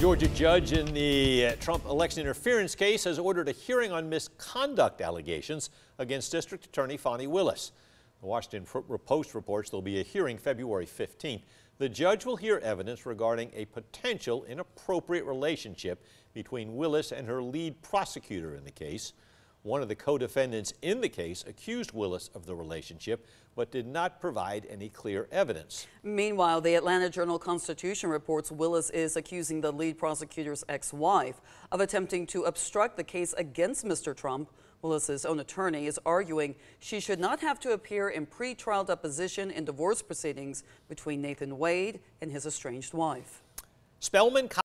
Georgia judge in the uh, Trump election interference case has ordered a hearing on misconduct allegations against District Attorney Fani Willis. The Washington Post reports there'll be a hearing February 15th. The judge will hear evidence regarding a potential inappropriate relationship between Willis and her lead prosecutor in the case. One of the co-defendants in the case accused Willis of the relationship, but did not provide any clear evidence. Meanwhile, the Atlanta Journal-Constitution reports Willis is accusing the lead prosecutor's ex-wife of attempting to obstruct the case against Mr. Trump. Willis's own attorney is arguing she should not have to appear in pre-trial deposition in divorce proceedings between Nathan Wade and his estranged wife. Spelman